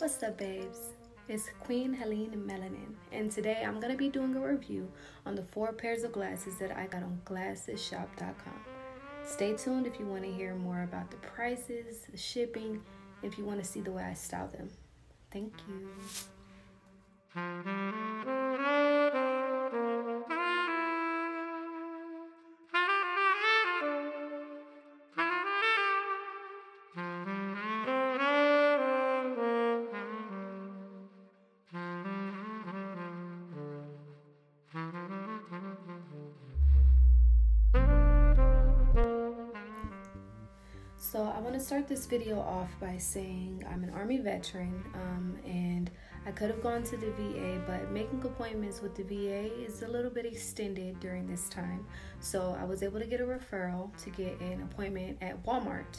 What's up, babes? It's Queen Helynn Melanin, and today I'm going to be doing a review on the four pairs of glasses that I got on glassesshop.com. Stay tuned if you want to hear more about the prices, the shipping, if you want to see the way I style them. Thank you. So I want to start this video off by saying I'm an Army veteran um, and I could have gone to the VA, but making appointments with the VA is a little bit extended during this time. So I was able to get a referral to get an appointment at Walmart.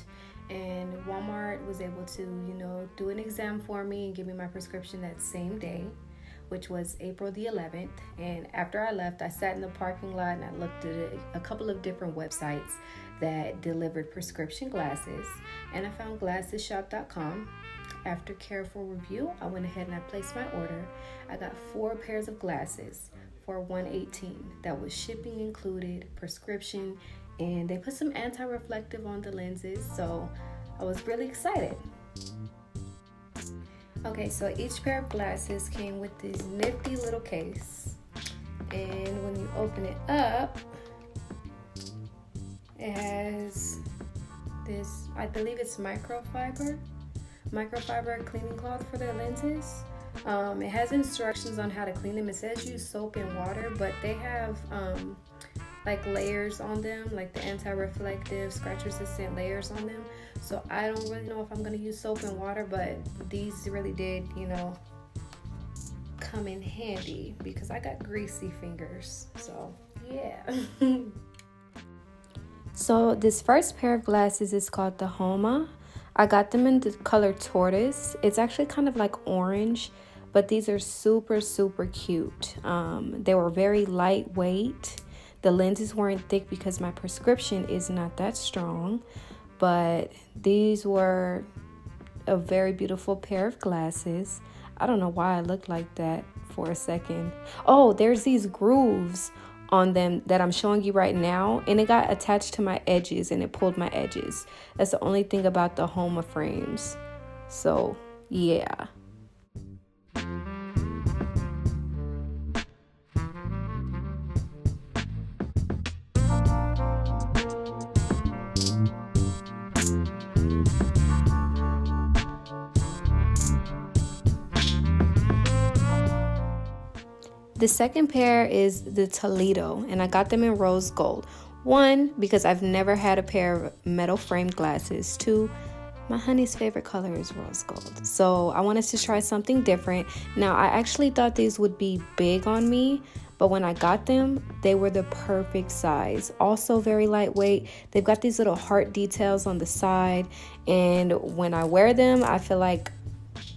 And Walmart was able to, you know, do an exam for me and give me my prescription that same day which was April the 11th. And after I left, I sat in the parking lot and I looked at a, a couple of different websites that delivered prescription glasses. And I found glassesshop.com. After careful review, I went ahead and I placed my order. I got four pairs of glasses for 118. That was shipping included, prescription, and they put some anti-reflective on the lenses, so I was really excited. Okay, so each pair of glasses came with this nifty little case. And when you open it up, it has this, I believe it's microfiber, microfiber cleaning cloth for their lenses. Um, it has instructions on how to clean them. It says use soap and water, but they have um, like layers on them, like the anti-reflective, scratch-resistant layers on them. So I don't really know if I'm gonna use soap and water, but these really did, you know, come in handy because I got greasy fingers. So yeah. so this first pair of glasses is called the Houma. I got them in the color tortoise. It's actually kind of like orange, but these are super, super cute. Um, they were very lightweight. The lenses weren't thick because my prescription is not that strong, but these were a very beautiful pair of glasses. I don't know why I looked like that for a second. Oh, there's these grooves on them that I'm showing you right now, and it got attached to my edges and it pulled my edges. That's the only thing about the Houma frames. So, yeah. The second pair is the Toledo, and I got them in rose gold. One, because I've never had a pair of metal framed glasses. Two, my honey's favorite color is rose gold. So I wanted to try something different. Now, I actually thought these would be big on me, but when I got them, they were the perfect size. Also very lightweight. They've got these little heart details on the side, and when I wear them, I feel like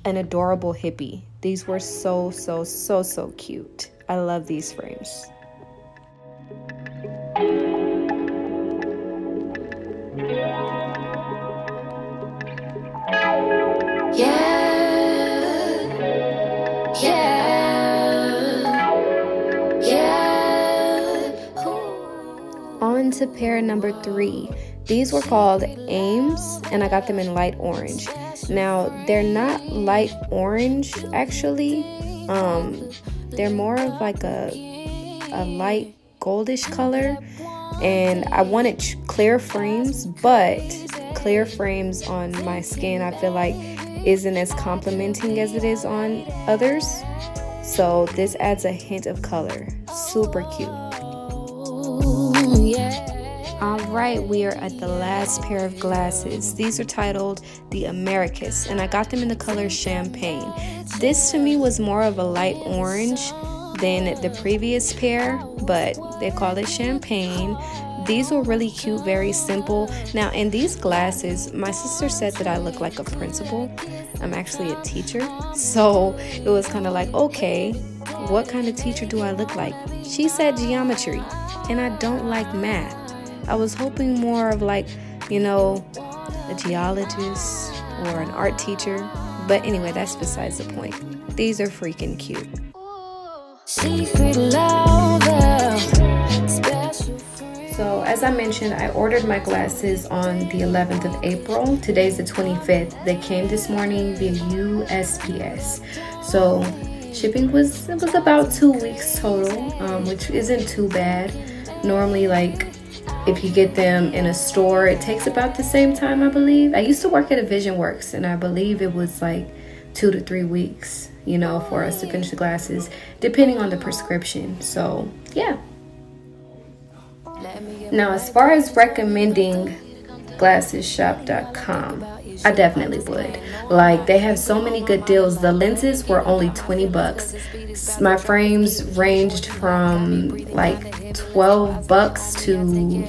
an adorable hippie. These were so, so, so, so cute. I love these frames. Yeah, yeah, yeah. On to pair number three. These were called Ames, and I got them in light orange. Now, they're not light orange actually. Um, they're more of like a a light goldish color and I wanted clear frames, but clear frames on my skin I feel like isn't as complimenting as it is on others. So this adds a hint of color. Super cute. Right, we are at the last pair of glasses. These are titled the Americus, and I got them in the color champagne. This to me was more of a light orange than the previous pair, but they call it champagne. These were really cute, very simple. Now, in these glasses, my sister said that I look like a principal. I'm actually a teacher. So it was kind of like, okay, what kind of teacher do I look like? She said geometry, and I don't like math. I was hoping more of like, you know, a geologist or an art teacher, But anyway, that's besides the point. These are freaking cute. So, as I mentioned, I ordered my glasses on the 11th of April. Today's the 25th. They came this morning via USPS. So, shipping was it was about two weeks total, um, which isn't too bad. Normally, like if you get them in a store, it takes about the same time, I believe. I used to work at a Vision Works, and I believe it was like two to three weeks, you know, for us to finish the glasses, depending on the prescription. So, yeah. Now, as far as recommending glassesshop.com, I definitely would. Like they have so many good deals. The lenses were only 20 bucks. My frames ranged from like 12 bucks to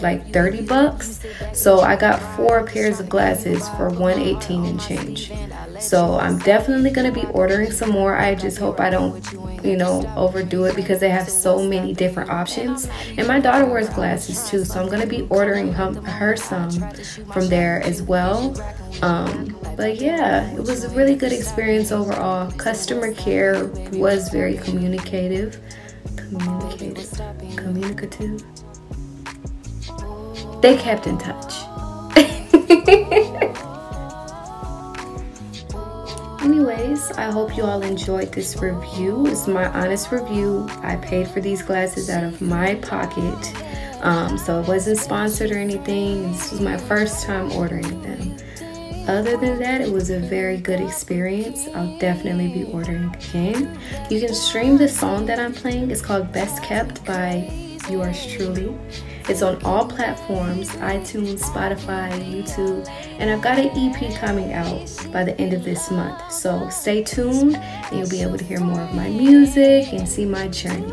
like 30 bucks. So I got four pairs of glasses for 118 and change. So I'm definitely going to be ordering some more. I just hope I don't, you know, overdo it because they have so many different options. And my daughter wears glasses too, so I'm going to be ordering her some from there as well. Um, but yeah, it was a really good experience overall. Customer care was very communicative. Communicative. Communicative. They kept in touch. Anyways, I hope you all enjoyed this review. It's my honest review. I paid for these glasses out of my pocket. Um, so it wasn't sponsored or anything. This was my first time ordering them. Other than that, it was a very good experience. I'll definitely be ordering again. You can stream the song that I'm playing. It's called Best Kept by yours truly. It's on all platforms iTunes, Spotify, YouTube, and I've got an EP coming out by the end of this month. So stay tuned and you'll be able to hear more of my music and see my journey.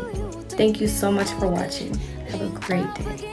Thank you so much for watching. Have a great day.